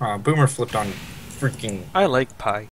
Uh, Boomer flipped on freaking. I like pie.